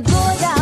me.